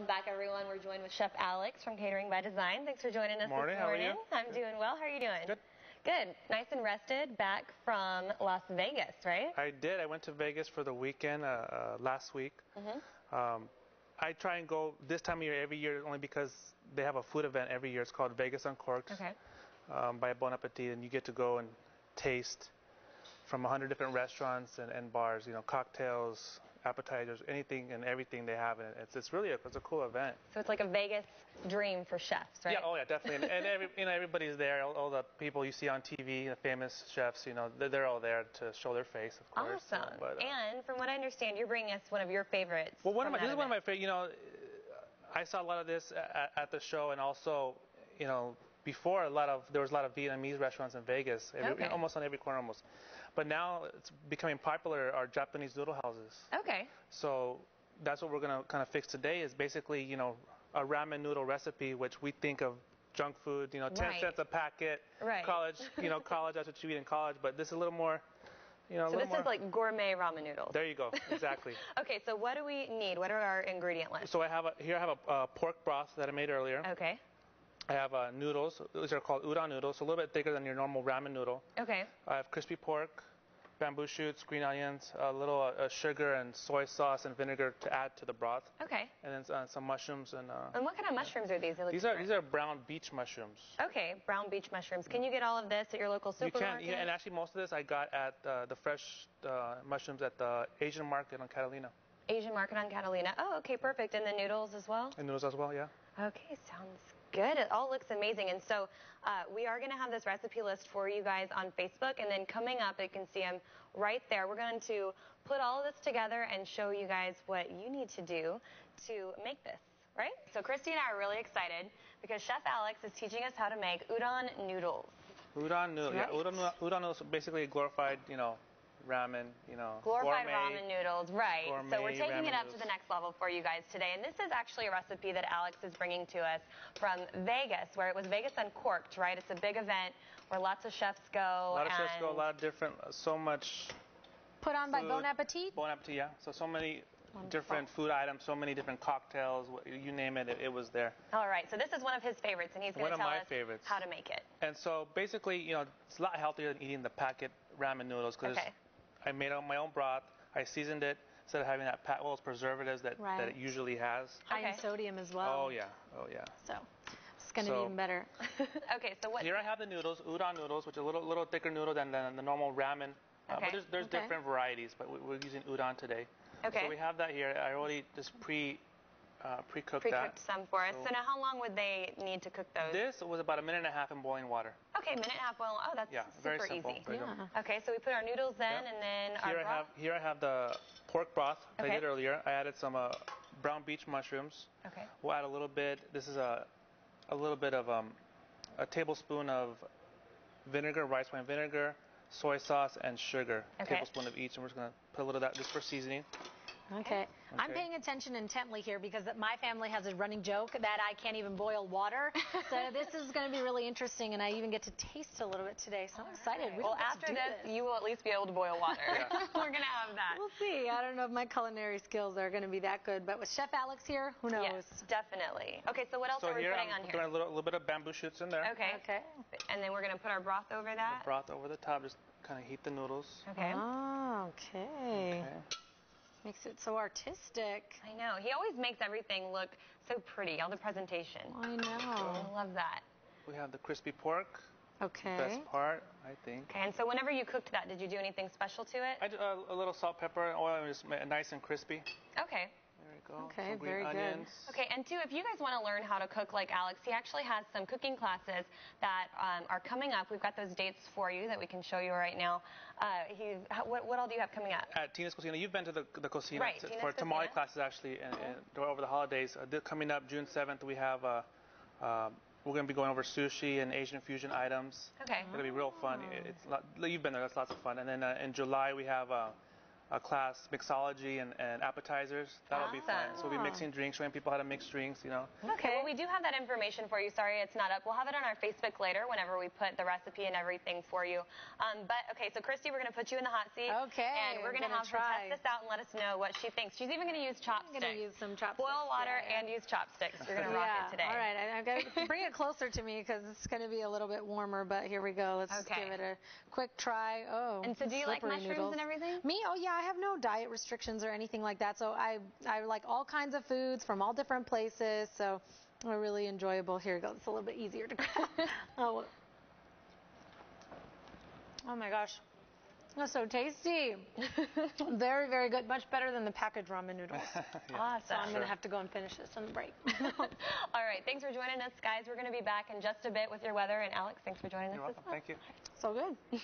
Welcome back, everyone. We're joined with Chef Alex from Catering by Design. Thanks for joining us Morning, this how are morning. you? I'm doing well. How are you doing? Good. Good. Nice and rested. Back from Las Vegas, right? I did. I went to Vegas for the weekend uh, uh, last week. Mm-hmm. Um, I try and go this time of year every year only because they have a food event every year. It's called Vegas Uncorked Okay. um, by Bon Appetit, and you get to go and taste from 100 different restaurants and, and bars. You know, cocktails, appetizers, anything and everything they have. And it's it's really a, it's a cool event. So it's like a Vegas dream for chefs, right? Yeah, oh yeah, definitely. And, and every, you know, everybody's there. All, all the people you see on TV, the famous chefs, you know, they're, they're all there to show their face, of course. Awesome. but, uh, and from what I understand, you're bringing us one of your favorites. Well, one of my, this is one of my event. favorite. You know, I saw a lot of this at, at the show, and also, you know, before a lot of there was a lot of Vietnamese restaurants in Vegas, every, Okay. almost on every corner, almost. But now it's becoming popular. Are Japanese noodle houses. Okay. So that's what we're gonna kind of fix today. Is basically, you know, a ramen noodle recipe, which we think of junk food. You know, 10 Right. cents a packet. Right. College, you know, college. That's what you eat in college. But this is a little more, you know, a So this more. is like gourmet ramen noodles. There you go. Exactly. Okay, so what do we need? What are our ingredient list? So I have a, here I have a uh, pork broth that I made earlier. Okay. I have uh, noodles. These are called udon noodles, so a little bit thicker than your normal ramen noodle. Okay. I have crispy pork, bamboo shoots, green onions, a little uh, sugar and soy sauce and vinegar to add to the broth, Okay. and then uh, some mushrooms and. Uh, And what kind of mushrooms are these? These are different. these are brown beech mushrooms. Okay, brown beech mushrooms. Can you get all of this at your local supermarket? You can, yeah, and actually most of this I got at uh, the fresh uh, mushrooms at the Asian market on Catalina. Asian market on Catalina. Oh, okay, perfect. And the noodles as well? And noodles as well, yeah. Okay, sounds good. It all looks amazing. And so uh, we are going to have this recipe list for you guys on Facebook. And then coming up, you can see them right there. We're going to put all of this together and show you guys what you need to do to make this. Right? So Christi and I are really excited because Chef Alex is teaching us how to make udon noodles. Udon noodle, Right. yeah. Udon, udon noodles are basically glorified, you know, ramen, you know. Glorified gourmet. ramen noodles, right. so we're taking it ramen up to the next level for you guys today. And this is actually a recipe that Alex is bringing to us from Vegas, where it was Vegas Uncorked, right? It's a big event where lots of chefs go. A lot of chefs go, a lot of different, uh, so much Put on by. Bon Appetit? Bon appetit, yeah. So, so many different food items, so many different cocktails, you name it, it, it was there. All right, so this is one of his favorites, and he's going One to of tell my us favorites. how to make it. And so basically, you know, it's a lot healthier than eating the packet ramen noodles because Okay. I made on my own broth, I seasoned it instead of having that pat, well, it's preservatives that, that it usually has. High in sodium as well. Oh, yeah, oh, yeah. So it's going to So- be even better. okay, so what? Here I have the noodles, udon noodles, which are a little, little thicker noodle than, than the normal ramen. Uh, Okay. but there's, there's Okay. different varieties, but we, we're using udon today. Okay. So we have that here. I already just pre, uh, pre-cooked, Pre-cooked that. some for us. So, So- now, how long would they need to cook those? This was about a minute and a half in boiling water. Okay, minute and a half boil. Oh, that's Yeah, super very simple. easy. very Yeah. simple. Okay, so we put our noodles in, Yeah. and then Here our I have here I have the pork broth I Okay. did earlier. I added some uh, brown beech mushrooms. Okay. We'll add a little bit. This is a a little bit of um, a tablespoon of vinegar, rice wine vinegar, soy sauce, and sugar. Okay. Tablespoon of each, and we're just gonna put a little of that just for seasoning. Okay. I'm paying attention intently here because my family has a running joke that I can't even boil water. so this is going to be really interesting, and I even get to taste a little bit today. So I'm excited. We Well, don't get to after do this, you will at least be able to boil water. We're gonna have that. We'll see. I don't know if my culinary skills are going to be that good, but with Chef Alex here, who knows? Yes, definitely. Okay, so what else So are we here putting I'm on throwing a here? little, little bit of bamboo shoots in there. Okay. Okay. And then we're gonna put our broth over that. Broth over the top, just kind of heat the noodles. Okay. Oh, okay. Okay. Makes it so artistic. I know. He always makes everything look so pretty. All the presentation. I know. I love that. We have the crispy pork. Okay. Best part, I think. Okay, and so whenever you cooked that, did you do anything special to it? I did uh, a little salt, pepper, and oil, and just make it nice and crispy. Okay. There we go. Okay, Some green very good. onions. Okay, and two, if you guys want to learn how to cook like Alex, he actually has some cooking classes that um, are coming up. We've got those dates for you that we can show you right now. Uh, he, what, what all do you have coming up? At Tina's Cocina, you've been to the, the Cocina Right, t- Tina's for tamale classes actually, and, and over the holidays. Uh, th- coming up June 7th, we have uh, uh, we're going to be going over sushi and Asian fusion items. Okay. It's going to be real fun. It's lot, you've been there. That's lots of fun. And then uh, in July we have uh, a class mixology and, and appetizers. That'll be fun. So we'll be mixing drinks, showing people how to mix drinks. You know. Okay. Well, we do have that information for you. Sorry, it's not up. We'll have it on our Facebook later whenever we put the recipe and everything for you. Um, but okay, so Christi, we're going to put you in the hot seat. Okay, And we're going to gonna have her test this out and let us know what she thinks. She's even going to use chopsticks. I'm chopsticks. going to use some chopsticks. Boil water yeah, yeah. and use chopsticks. You're going to rock yeah. it today. All right, I, I've got to bring it closer to me because it's going to be a little bit warmer. But here we go. Let's Okay. just give it a quick try. Oh, And so, do you like slippery mushrooms noodles. and everything? Me? Oh yeah, I have no diet restrictions or anything like that. So I I like all kinds of foods from all different places. So they're really enjoyable. Here we go. It's a little bit easier to grab. oh. oh my gosh. That's so tasty. very, very good. Much better than the packaged ramen noodles. Awesome. Ah, so I'm going to have to go and finish this on the break. All right. Thanks for joining us, guys. We're going to be back in just a bit with your weather. And Alex, thanks for joining us. You're us. welcome. Thank you. so good.